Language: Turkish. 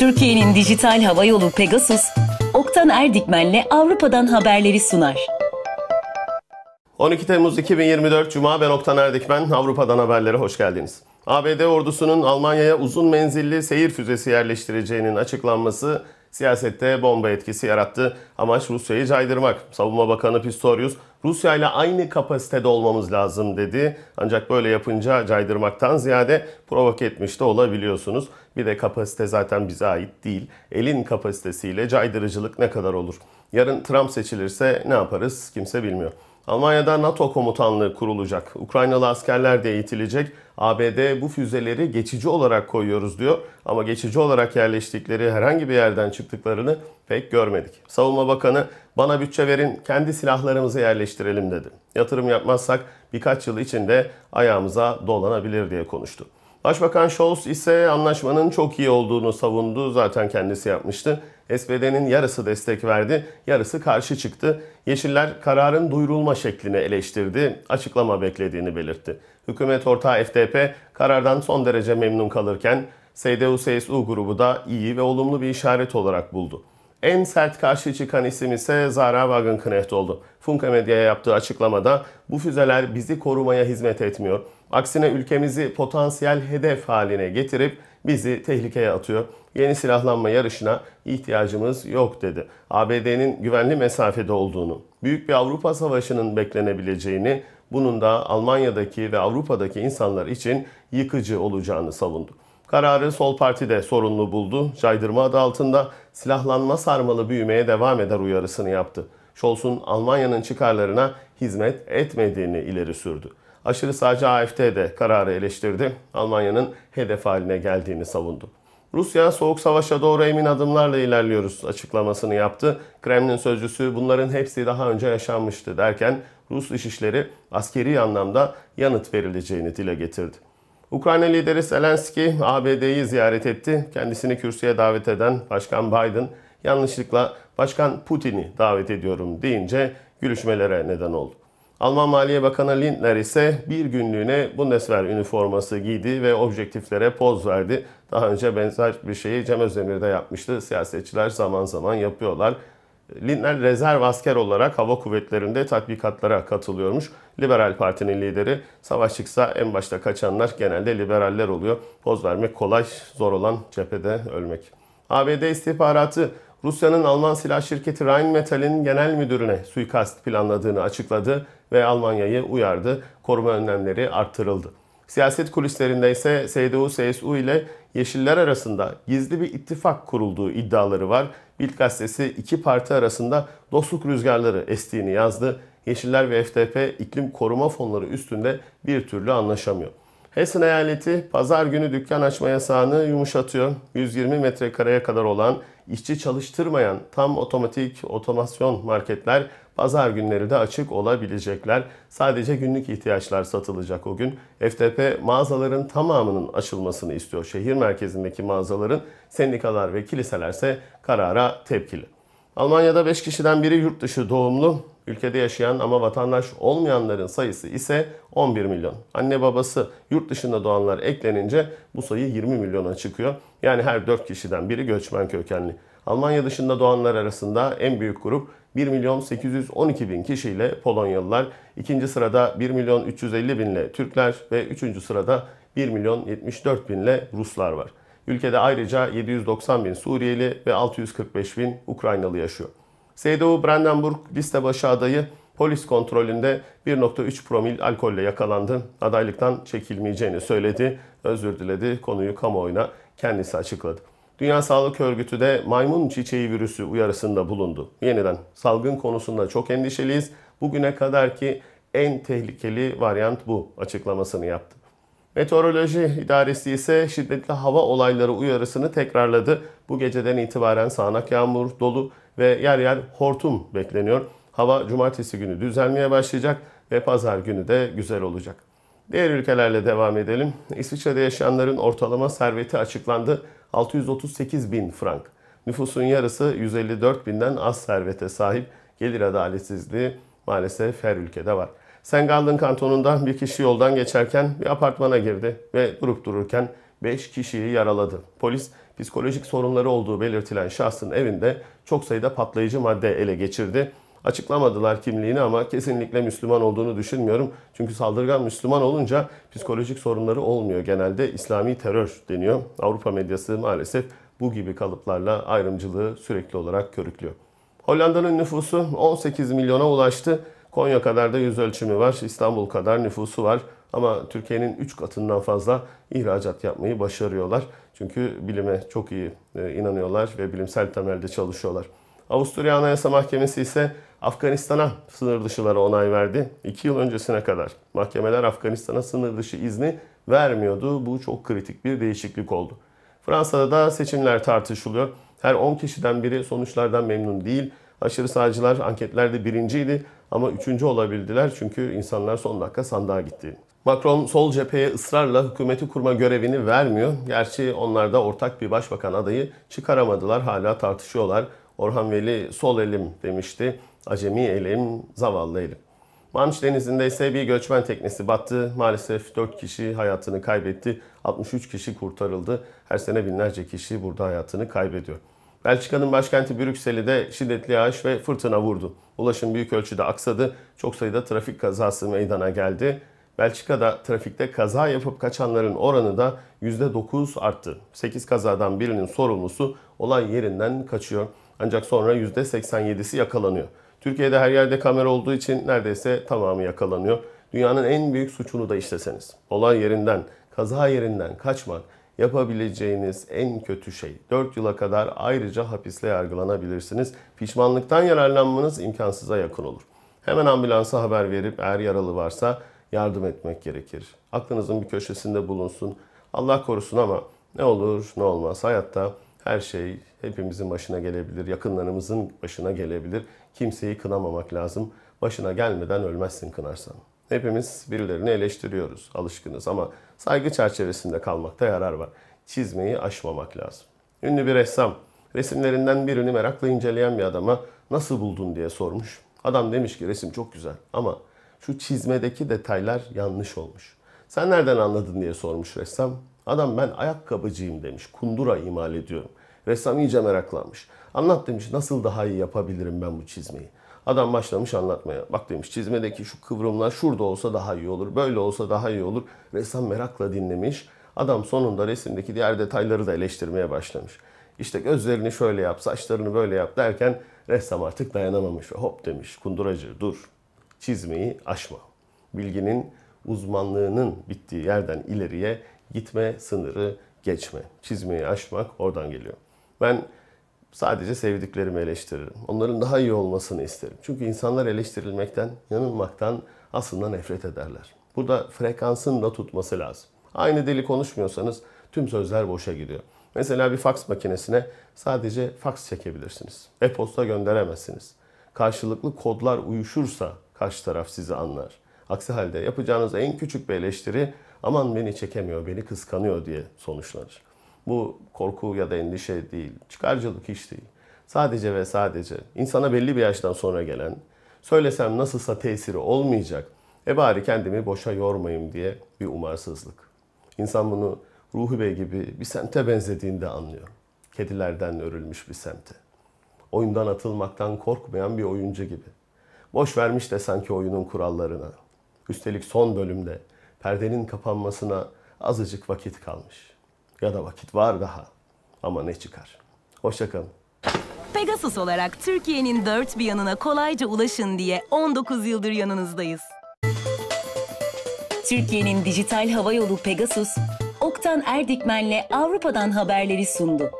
Türkiye'nin dijital hava yolu Pegasus, Oktan Erdikmen'le Avrupa'dan haberleri sunar. 12 Temmuz 2024 Cuma ben Oktan Erdikmen. Avrupa'dan haberlere hoş geldiniz. ABD ordusunun Almanya'ya uzun menzilli seyir füzesi yerleştireceğinin açıklanması siyasette bomba etkisi yarattı. Amaç Rusya'yı caydırmak. Savunma Bakanı Pistorius, Rusya ile aynı kapasitede olmamız lazım dedi. Ancak böyle yapınca caydırmaktan ziyade provoke etmiş de olabiliyorsunuz. Bir de kapasite zaten bize ait değil. Elin kapasitesiyle caydırıcılık ne kadar olur? Yarın Trump seçilirse ne yaparız kimse bilmiyor. Almanya'da NATO komutanlığı kurulacak. Ukraynalı askerler de eğitilecek. ABD bu füzeleri geçici olarak koyuyoruz diyor. Ama geçici olarak yerleştikleri herhangi bir yerden çıktıklarını pek görmedik. Savunma Bakanı bana bütçe verin kendi silahlarımızı yerleştirelim dedi. Yatırım yapmazsak birkaç yıl içinde ayağımıza dolanabilir diye konuştu. Başbakan Scholz ise anlaşmanın çok iyi olduğunu savundu. Zaten kendisi yapmıştı. SPD'nin yarısı destek verdi, yarısı karşı çıktı. Yeşiller kararın duyurulma şeklini eleştirdi, açıklama beklediğini belirtti. Hükümet ortağı FDP karardan son derece memnun kalırken CDU-CSU grubu da iyi ve olumlu bir işaret olarak buldu. En sert karşı çıkan isim ise Zara Wagenknecht oldu. Funke Medya'ya yaptığı açıklamada bu füzeler bizi korumaya hizmet etmiyor. Aksine ülkemizi potansiyel hedef haline getirip bizi tehlikeye atıyor. Yeni silahlanma yarışına ihtiyacımız yok dedi. ABD'nin güvenli mesafede olduğunu, büyük bir Avrupa savaşının beklenebileceğini, bunun da Almanya'daki ve Avrupa'daki insanlar için yıkıcı olacağını savundu. Kararı Sol Parti de sorunlu buldu. Caydırma adı altında silahlanma sarmalı büyümeye devam eder uyarısını yaptı. Scholz'un Almanya'nın çıkarlarına hizmet etmediğini ileri sürdü. Aşırı sağcı AFD de kararı eleştirdi. Almanya'nın hedef haline geldiğini savundu. Rusya soğuk savaşa doğru emin adımlarla ilerliyoruz açıklamasını yaptı. Kremlin sözcüsü bunların hepsi daha önce yaşanmıştı derken Rus dışişleri askeri anlamda yanıt verileceğini dile getirdi. Ukrayna lideri Zelenski ABD'yi ziyaret etti. Kendisini kürsüye davet eden Başkan Biden yanlışlıkla Başkan Putin'i davet ediyorum deyince gülüşmelere neden oldu. Alman Maliye Bakanı Lindner ise bir günlüğüne Bundeswehr üniforması giydi ve objektiflere poz verdi. Daha önce benzer bir şeyi Cem Özdemir de yapmıştı. Siyasetçiler zaman zaman yapıyorlar. Lindner rezerv asker olarak hava kuvvetlerinde tatbikatlara katılıyormuş. Liberal Parti'nin lideri savaş çıksa en başta kaçanlar genelde liberaller oluyor. Poz vermek kolay, zor olan cephede ölmek. ABD istihbaratı Rusya'nın Alman silah şirketi Rheinmetall'in genel müdürüne suikast planladığını açıkladı ve Almanya'yı uyardı. Koruma önlemleri arttırıldı. Siyaset kulislerinde ise CDU-CSU ile Yeşiller arasında gizli bir ittifak kurulduğu iddiaları var. Bild gazetesi iki parti arasında dostluk rüzgarları estiğini yazdı. Yeşiller ve FDP iklim koruma fonları üstünde bir türlü anlaşamıyor. Hessen eyaleti pazar günü dükkan açma yasağını yumuşatıyor. 120 metrekareye kadar olan işçi çalıştırmayan tam otomatik otomasyon marketler pazar günleri de açık olabilecekler. Sadece günlük ihtiyaçlar satılacak o gün. FTP mağazaların tamamının açılmasını istiyor. Şehir merkezindeki mağazaların sendikalar ve kiliselerse karara tepkili. Almanya'da 5 kişiden biri yurt dışı doğumlu. Ülkede yaşayan ama vatandaş olmayanların sayısı ise 11 milyon. Anne babası yurt dışında doğanlar eklenince bu sayı 20 milyona çıkıyor. Yani her 4 kişiden biri göçmen kökenli. Almanya dışında doğanlar arasında en büyük grup 1 milyon 812 bin kişiyle Polonyalılar, ikinci sırada 1 milyon 350 binle Türkler ve üçüncü sırada 1 milyon 74 binle Ruslar var. Ülkede ayrıca 790 bin Suriyeli ve 645 bin Ukraynalı yaşıyor. CDU Brandenburg liste başı adayı polis kontrolünde 1.3 promil alkolle yakalandı. Adaylıktan çekilmeyeceğini söyledi. Özür diledi. Konuyu kamuoyuna kendisi açıkladı. Dünya Sağlık Örgütü de maymun çiçeği virüsü uyarısında bulundu. Yeniden salgın konusunda çok endişeliyiz. Bugüne kadar ki en tehlikeli varyant bu açıklamasını yaptı. Meteoroloji İdaresi ise şiddetli hava olayları uyarısını tekrarladı. Bu geceden itibaren sağanak yağmur, dolu ve yer yer hortum bekleniyor. Hava cumartesi günü düzelmeye başlayacak ve pazar günü de güzel olacak. Diğer ülkelerle devam edelim. İsviçre'de yaşayanların ortalama serveti açıklandı. 638 bin frank. Nüfusun yarısı 154 binden az servete sahip. Gelir adaletsizliği maalesef her ülkede var. Sengal'ın kantonunda bir kişi yoldan geçerken bir apartmana girdi ve durup dururken 5 kişiyi yaraladı. Polis psikolojik sorunları olduğu belirtilen şahsın evinde çok sayıda patlayıcı madde ele geçirdi. Açıklamadılar kimliğini ama kesinlikle Müslüman olduğunu düşünmüyorum. Çünkü saldırgan Müslüman olunca psikolojik sorunları olmuyor. Genelde İslami terör deniyor. Avrupa medyası maalesef bu gibi kalıplarla ayrımcılığı sürekli olarak körüklüyor. Hollanda'nın nüfusu 18 milyona ulaştı. Konya kadar da yüz ölçümü var. İstanbul kadar nüfusu var. Ama Türkiye'nin 3 katından fazla ihracat yapmayı başarıyorlar. Çünkü bilime çok iyi e, inanıyorlar ve bilimsel temelde çalışıyorlar. Avusturya Anayasa Mahkemesi ise Afganistan'a sınır dışılara onay verdi. 2 yıl öncesine kadar mahkemeler Afganistan'a sınır dışı izni vermiyordu. Bu çok kritik bir değişiklik oldu. Fransa'da da seçimler tartışılıyor. Her 10 kişiden biri sonuçlardan memnun değil. Aşırı sağcılar anketlerde birinciydi ama üçüncü olabildiler çünkü insanlar son dakika sandığa gitti. Macron sol cepheye ısrarla hükümeti kurma görevini vermiyor. Gerçi onlar da ortak bir başbakan adayı çıkaramadılar. Hala tartışıyorlar. Orhan Veli sol elim demişti. Acemi elim, zavallı elim. Manş Denizi'nde ise bir göçmen teknesi battı. Maalesef 4 kişi hayatını kaybetti. 63 kişi kurtarıldı. Her sene binlerce kişi burada hayatını kaybediyor. Belçika'nın başkenti Brüksel'i de şiddetli yağış ve fırtına vurdu. Ulaşım büyük ölçüde aksadı. Çok sayıda trafik kazası meydana geldi. Belçika'da trafikte kaza yapıp kaçanların oranı da %9 arttı. 8 kazadan birinin sorumlusu olay yerinden kaçıyor. Ancak sonra %87'si yakalanıyor. Türkiye'de her yerde kamera olduğu için neredeyse tamamı yakalanıyor. Dünyanın en büyük suçunu da işleseniz, olay yerinden, kaza yerinden kaçmak yapabileceğiniz en kötü şey. 4 yıla kadar ayrıca hapisle yargılanabilirsiniz. Pişmanlıktan yararlanmanız imkansıza yakın olur. Hemen ambulansa haber verip eğer yaralı varsa yardım etmek gerekir. Aklınızın bir köşesinde bulunsun. Allah korusun ama ne olur ne olmaz hayatta her şey hepimizin başına gelebilir, yakınlarımızın başına gelebilir. Kimseyi kınamamak lazım. Başına gelmeden ölmezsin kınarsan. Hepimiz birilerini eleştiriyoruz, alışkınız ama saygı çerçevesinde kalmakta yarar var. Çizmeyi aşmamak lazım. Ünlü bir ressam resimlerinden birini merakla inceleyen bir adama nasıl buldun diye sormuş. Adam demiş ki resim çok güzel ama şu çizmedeki detaylar yanlış olmuş. Sen nereden anladın diye sormuş ressam. Adam ben ayakkabıcıyım demiş. Kundura imal ediyorum. Ressam iyice meraklanmış. Anlat demiş nasıl daha iyi yapabilirim ben bu çizmeyi. Adam başlamış anlatmaya. Bak demiş çizmedeki şu kıvrımlar şurada olsa daha iyi olur. Böyle olsa daha iyi olur. Ressam merakla dinlemiş. Adam sonunda resimdeki diğer detayları da eleştirmeye başlamış. İşte gözlerini şöyle yap, saçlarını böyle yap derken ressam artık dayanamamış hop demiş kunduracı dur. Çizmeyi aşma. Bilginin uzmanlığının bittiği yerden ileriye gitme sınırı geçme. Çizmeyi aşmak oradan geliyor. Ben sadece sevdiklerimi eleştiririm. Onların daha iyi olmasını isterim. Çünkü insanlar eleştirilmekten, yanılmaktan aslında nefret ederler. Burada frekansın da tutması lazım. Aynı dili konuşmuyorsanız tüm sözler boşa gidiyor. Mesela bir faks makinesine sadece faks çekebilirsiniz. E-posta gönderemezsiniz. Karşılıklı kodlar uyuşursa karşı taraf sizi anlar. Aksi halde yapacağınız en küçük bir eleştiri aman beni çekemiyor, beni kıskanıyor diye sonuçlanır. Bu korku ya da endişe değil, çıkarcılık hiç değil. Sadece ve sadece insana belli bir yaştan sonra gelen, söylesem nasılsa tesiri olmayacak, e bari kendimi boşa yormayayım diye bir umarsızlık. İnsan bunu Ruhi Bey gibi bir semte benzediğinde anlıyor. Kedilerden örülmüş bir semte. Oyundan atılmaktan korkmayan bir oyuncu gibi. Boş vermiş de sanki oyunun kurallarına. Üstelik son bölümde perdenin kapanmasına azıcık vakit kalmış. Ya da vakit var daha. Ama ne çıkar. Hoşçakalın. Pegasus olarak Türkiye'nin dört bir yanına kolayca ulaşın diye 19 yıldır yanınızdayız. Türkiye'nin dijital hava yolu Pegasus, Oktan Erdikmen'le Avrupa'dan haberleri sundu.